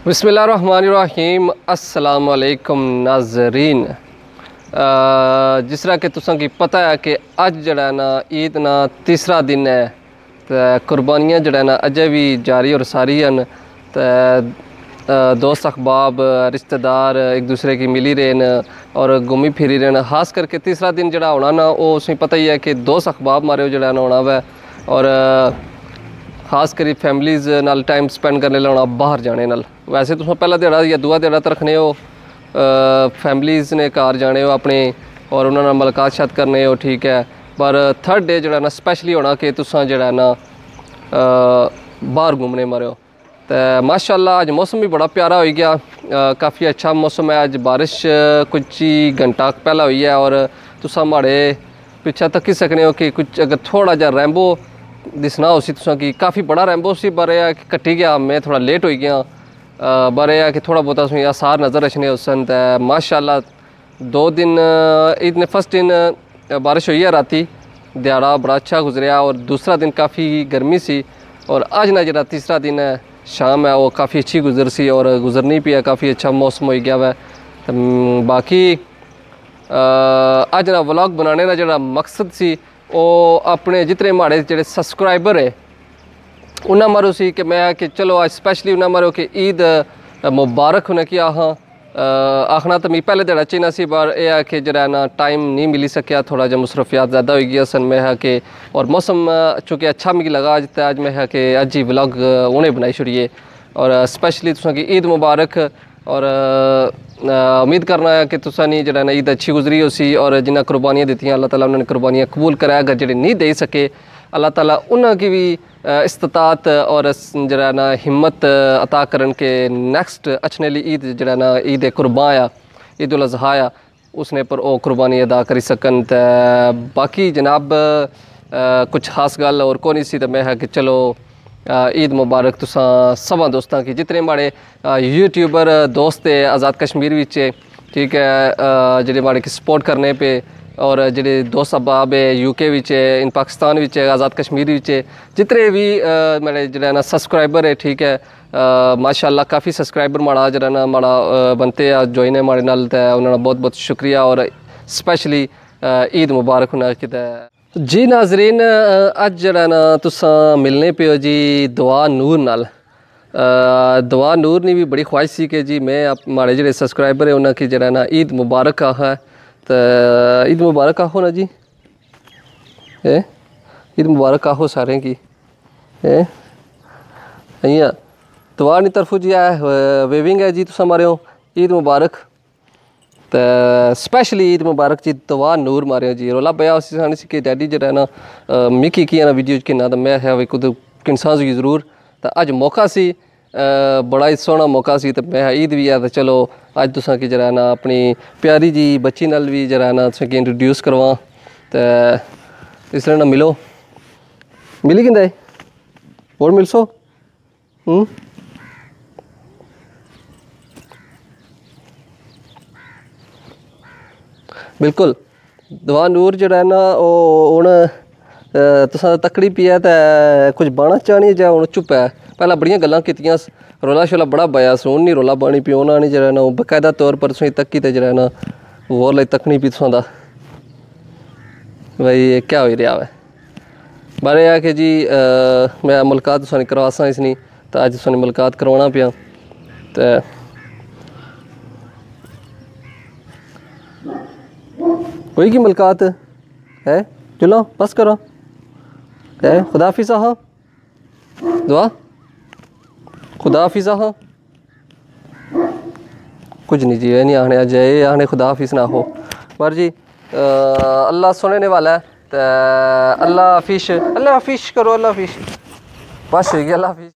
बिसमीम असलकम नाजरीन। जिस तरह कि तुसा की पता है कि अज जड़ा ना, ईद ना, तीसरा दिन है तो कुर्बानियाँ जड़ा ना अजय भी जारी और सारी हैं। तो दोस्त, अखबाब, रिश्तेदार एक दूसरे की मिली रहे न और घूमी फिरी रहे न खास करके तीसरा दिन जड़ा होना ना, वो उसी पता ही है कि दोस्त, अखबाब मारे जड़ा ना होना वै और खास करी फैमिलीज़ नाल टाइम स्पेंड करने लाना बाहर जाने नाल। वैसे पहला ध्याड़ा या दूआ ध्याड़ा तो रखने हो फैमिलीज़ ने घर जाने हो अपने, और उन्होंने मुलाकात शात करने हो, ठीक है। पर थर्ड डे जड़ा ना होना कि तुसा जड़ा ना बाहर घूमने मारे हो। तो माशाल्लाह अज मौसम भी बड़ा प्यारा हो गया काफ़ी अच्छा मौसम है। अज बारिश कुछ ही घंटा पहला हुई है, और तुसा माड़े पिछा तकी सकने हो कि कुछ अगर थोड़ा जहा रैम्बो दिसना उसी तुसा कि, काफ़ी बड़ा रैम्बो उसी बारे कट्टी गया मैं थोड़ा लेट हो गया बारे कि थोड़ा बहुत आसार नज़र रचने उसन ते, माशाल्लाह, दो दिन ईद ने फ़र्स्ट दिन बारिश हुई है राती, दिहाड़ा बड़ा अच्छा गुजरिया और दूसरा दिन काफ़ी गर्मी सी और अज ना जरा तीसरा दिन है, शाम है वो काफ़ी अच्छी गुजर सी और गुजरनी भी है, काफ़ी अच्छा मौसम हो गया वै। तो बाकी अज ना व्लॉग बनाने का जो मकसद सी वो अपने जितने माड़े जो सबसक्राइबर है उन्हें मारो सी कि मैं कि चलो अज स्पैशली उन्हें मारो कि ईद मुबारक उन्हें किया हाँ। आखना तो मैं पहले दिहाड़ा चाहिए सी पर यह है कि जरा ना टाइम नहीं मिली सकिया, थोड़ा जहा मुसरफियात ज़्यादा हो गया सन मैं है कि, और मौसम चूँकि अच्छा मिगी लगा अज तो अज मैं है कि अज ही ब्लॉग उन्हें बनाई छुड़िए। और स्पैशली तुसा की ईद मुबारक, और उम्मीद करना है कि जरा ना ईद अच्छी गुजरी उसी और जिन्हें कुर्बानियाँ दी अल्लाह ताला उन्होंने कुर्बानियाँ कबूल कराया अगर जेह्ड़े नहीं दे सके, अल्लाह ताला उन्होंने भी इस्तात और जरा ना हिम्मत अता करन के नेक्स्ट अचने ईद जरा ना ईद कुर्बान आ ईद उल आ उसने पर कुर्बानी अदा करी सकन। बाकी जनाब कुछ खास गल और कौन सी तो मैं है कि चलो ईद मुबारक तुसा सवा दोस्तों की। जितने माड़े यूट्यूबर दोस्त है आज़ाद कश्मीर विच ठीक है जेह्ड़े माड़े की सपोर्ट करने पे, और जेह्ड़े दोस्त अहबाब है यूके है, इन पाकिस्तान विच है, आज़ाद कश्मीर विच जितने भी मेरे जेह्ड़ा ना सब्सक्राइबर है, ठीक है माशाल्लाह काफ़ी सब्सक्राइबर माड़ा जेह्ड़ा ना माड़ा बनते हैं ज्वाइन है माड़े नाल उन्होंने बहुत बहुत शुक्रिया, और स्पेशली ईद मुबारक उन्हें कि जी नाजरीन अज जरा ना तुसा मिलने पे जी दुआ नूर नाल दुआ नूर ने भी बड़ी ख्वाहिश सी कि जी मैं माड़े जेह्ड़े सब्सक्राइबर है उन्हें कि जरा ना ईद मुबारक आखा तो ईद मुबारक आहो ना जी ए ईद मुबारक आहो सारें की ए इ'यां दुआ नी तरफों जी है वेविंग है जी तुस मारे हो ईद मुबारक तो स्पेशली ईद मुबारक जी दुआ नूर मारे जी रोला पाया उसी सानी सी कि डैडी जरा ना मिकी किया ना वीडियो किन्ना तो मैं है कुद किनसा सी ज़रूर तो अज मौका सी बड़ा ही सोहना मौका सी तो मैं ईद भी है तो चलो अज तुसा कि जरा ना अपनी प्यारी जी बच्ची नाल भी जरा ना तुसें इंट्रोड्यूस करवा तो इस तरह ना मिलो मिली किंदा और मिलसो हूँ बिल्कुल दवा नूर जो है ना हूँ तुसा तकड़ी पी है तो कुछ बाना चाहनी जां हूँ चुप है पहला बड़िया गल्लां कीतियाँ रोला शोला बड़ा पाया हूँ नहीं रोला पानी पी उन्होंने नहीं जरा ना बकायदा तौर पर तुसें तक्की ते जरा ना होर लाई तक्कनी पी तुसां दा भाई ये क्या हो रहा है बारे है कि जी मैं मुलाकात तुसां करवासा इसनी तो अज तुसां मुलाकात करवाना पिया तो कोई की मुलाकात है? चलो, बस करो। है? खुदा हाफिज़ हाँ। दुआ। खुदा हाफिज़ हाँ। कुछ नहीं जी, ये नहीं आने जय आने खुदा हाफिज़ ना हो। पर जी अल्लाह सुनने वाला है तो अल्लाह हाफिश अल्लाह हाफिश करो, अल्लाह हाफिश बस ठीक है, अल्लाह हाफिश